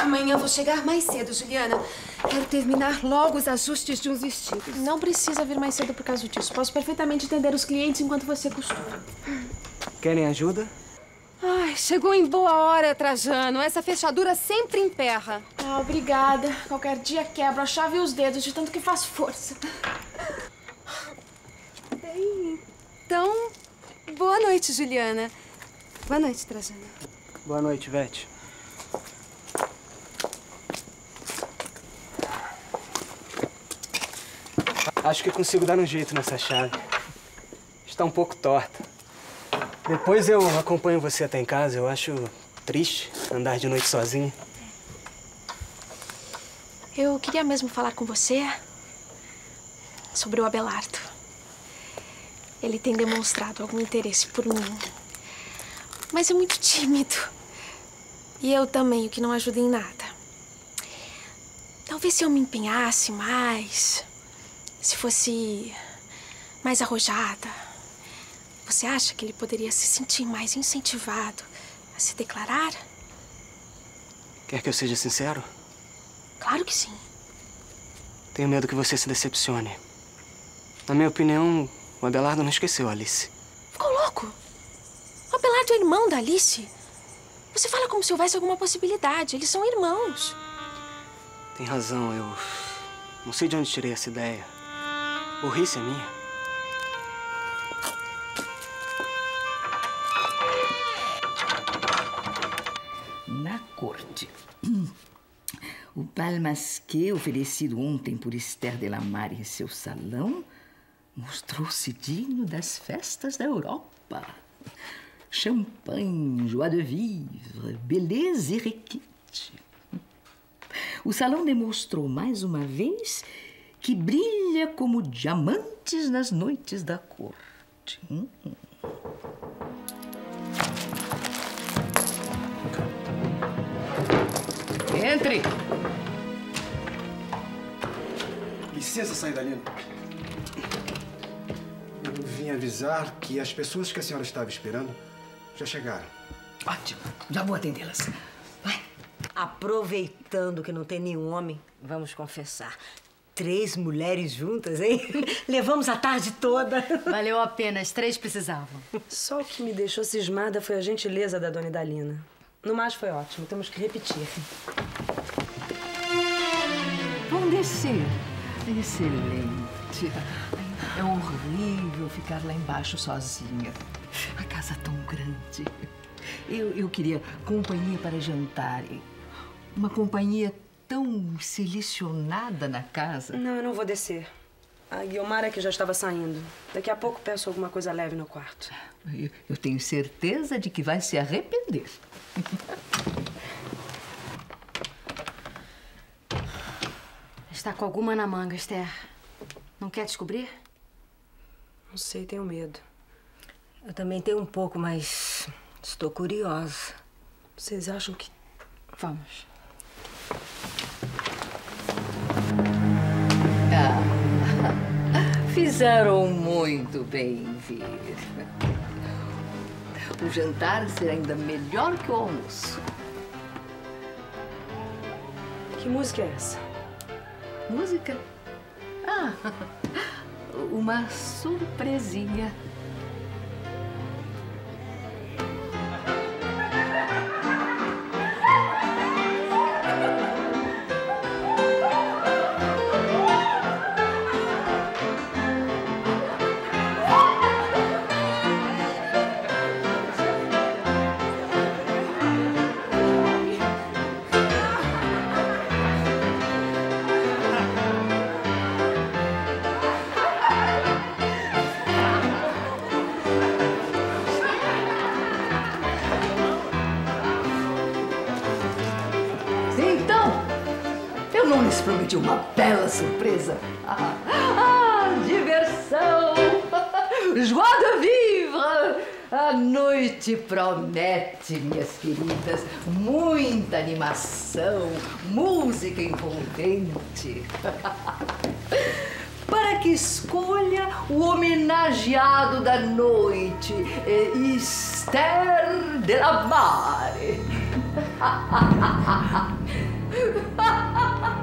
Amanhã vou chegar mais cedo, Juliana. Quero terminar logo os ajustes de uns vestidos. Não precisa vir mais cedo por causa disso. Posso perfeitamente atender os clientes enquanto você costura. Querem ajuda? Ai, chegou em boa hora, Trajano. Essa fechadura sempre emperra. Ah, obrigada. Qualquer dia quebro a chave e os dedos de tanto que faz força. Bem, então, boa noite, Juliana. Boa noite, Trajano. Boa noite, Vete. Acho que consigo dar um jeito nessa chave. Está um pouco torta. Depois eu acompanho você até em casa. Eu acho triste andar de noite sozinho. Eu queria mesmo falar com você sobre o Abelardo. Ele tem demonstrado algum interesse por mim. Mas é muito tímido. E eu também, o que não ajuda em nada. Talvez se eu me empenhasse mais, se fosse mais arrojada, você acha que ele poderia se sentir mais incentivado a se declarar? Quer que eu seja sincero? Claro que sim. Tenho medo que você se decepcione. Na minha opinião, o Abelardo não esqueceu a Alice. Ficou louco? O Abelardo é irmão da Alice. Você fala como se houvesse alguma possibilidade. Eles são irmãos. Tem razão, eu não sei de onde tirei essa ideia. Burrice é minha. Na corte. O palmasquê oferecido ontem por Esther de la Mar em seu salão mostrou-se digno das festas da Europa. Champanhe, joie de vivre, beleza e requinte. O salão demonstrou mais uma vez que brilha como diamantes nas noites da corte. Hum. Entre! Licença, Saidalino. Eu vim avisar que as pessoas que a senhora estava esperando já chegaram. Ótimo, já vou atendê-las. Vai. Aproveitando que não tem nenhum homem, vamos confessar. Três mulheres juntas, hein? Levamos a tarde toda. Valeu a pena, as três precisavam. Só o que me deixou cismada foi a gentileza da dona Idalina. No mais foi ótimo, temos que repetir. Vão descer. Excelente. É horrível ficar lá embaixo sozinha. A casa tão grande. Eu, eu queria companhia para jantar. Uma companhia tão selecionada na casa. Não, eu não vou descer. A Guilmara que já estava saindo. Daqui a pouco peço alguma coisa leve no quarto. Eu, eu tenho certeza de que vai se arrepender. Está com alguma na manga, Esther. Não quer descobrir? Não sei, tenho medo. Eu também tenho um pouco, mas estou curiosa. Vocês acham que. Vamos. Fizeram muito bem em vir. O jantar será ainda melhor que o almoço. Que música é essa? Música? Ah, uma surpresinha. Não lhes prometi uma bela surpresa. Ah, ah, diversão! Joie de vivre! A noite promete, minhas queridas, muita animação, música envolvente. Para que escolha o homenageado da noite, eh, Esther de la Mare.